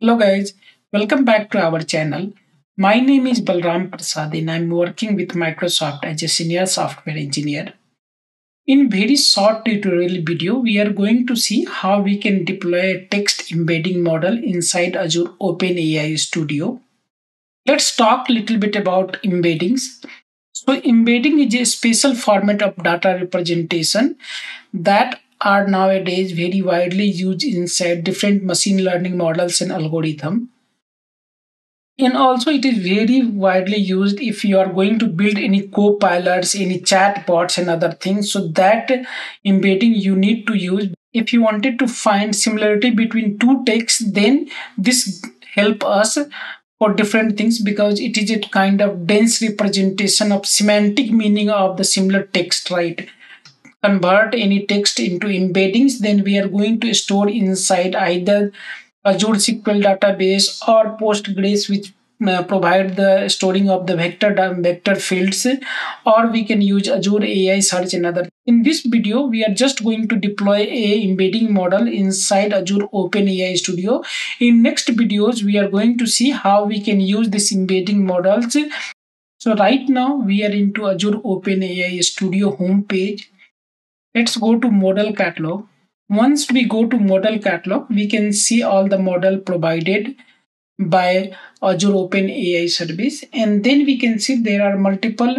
Hello guys, welcome back to our channel. My name is Balram Prasad and I'm working with Microsoft as a senior software engineer. In very short tutorial video, we are going to see how we can deploy a text embedding model inside Azure OpenAI Studio. Let's talk a little bit about embeddings. So embedding is a special format of data representation that are nowadays very widely used inside different machine learning models and algorithm. And also it is very widely used if you are going to build any co-pilots any chatbots and other things. So that embedding you need to use. If you wanted to find similarity between two texts then this help us for different things because it is a kind of dense representation of semantic meaning of the similar text right convert any text into embeddings, then we are going to store inside either Azure SQL database or Postgres, which uh, provide the storing of the vector vector fields or we can use azure ai search and other. In this video we are just going to deploy a embedding model inside azure openai studio. In next videos we are going to see how we can use this embedding models. So right now we are into azure openai studio homepage Let's go to model catalog. Once we go to model catalog, we can see all the model provided by Azure Open AI service. And then we can see there are multiple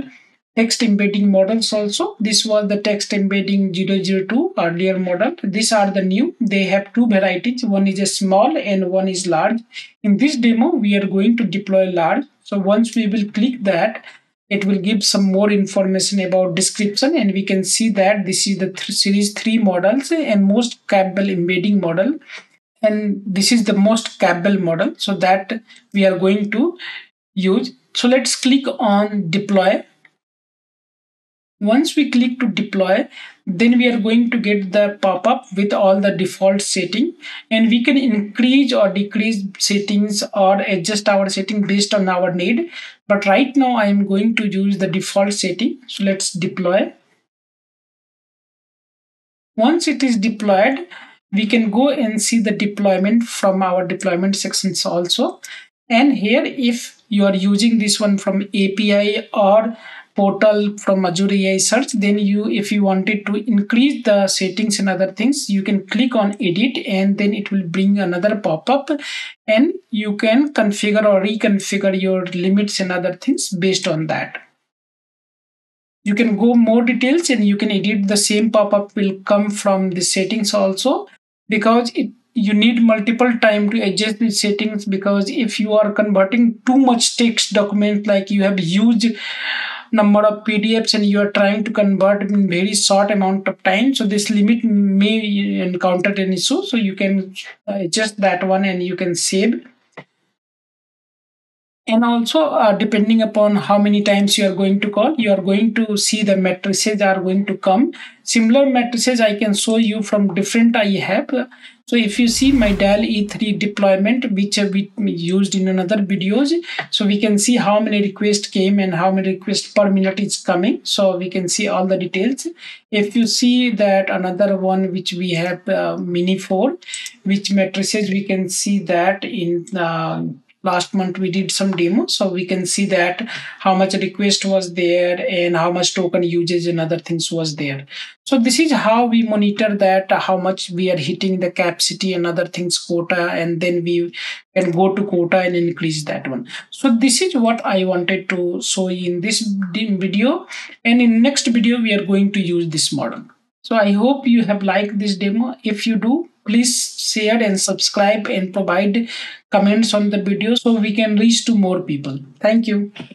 text embedding models also. This was the text embedding 002 earlier model. These are the new. They have two varieties. One is a small and one is large. In this demo, we are going to deploy large. So once we will click that, it will give some more information about description and we can see that this is the th series 3 models eh, and most capable embedding model. And this is the most capable model so that we are going to use. So let's click on deploy. Once we click to deploy, then we are going to get the pop-up with all the default setting and we can increase or decrease settings or adjust our setting based on our need. But right now I am going to use the default setting. So let's deploy. Once it is deployed, we can go and see the deployment from our deployment sections also. And here, if you are using this one from API or portal from Azure AI search, then you, if you wanted to increase the settings and other things, you can click on edit and then it will bring another pop-up and you can configure or reconfigure your limits and other things based on that. You can go more details and you can edit the same pop-up will come from the settings also because it you need multiple time to adjust the settings because if you are converting too much text document like you have huge number of PDFs and you are trying to convert in very short amount of time. So this limit may encounter an issue. So you can adjust that one and you can save. And also uh, depending upon how many times you are going to call, you are going to see the matrices are going to come. Similar matrices I can show you from different I have. So if you see my DALL-E 3 deployment, which we used in another videos, so we can see how many requests came and how many requests per minute is coming. So we can see all the details. If you see that another one which we have uh, mini 4, which matrices we can see that in uh, last month we did some demo so we can see that how much request was there and how much token usage and other things was there. So this is how we monitor that how much we are hitting the capacity and other things quota and then we can go to quota and increase that one. So this is what i wanted to show in this video and in next video we are going to use this model. So i hope you have liked this demo. If you do please share and subscribe and provide comments on the video so we can reach to more people. Thank you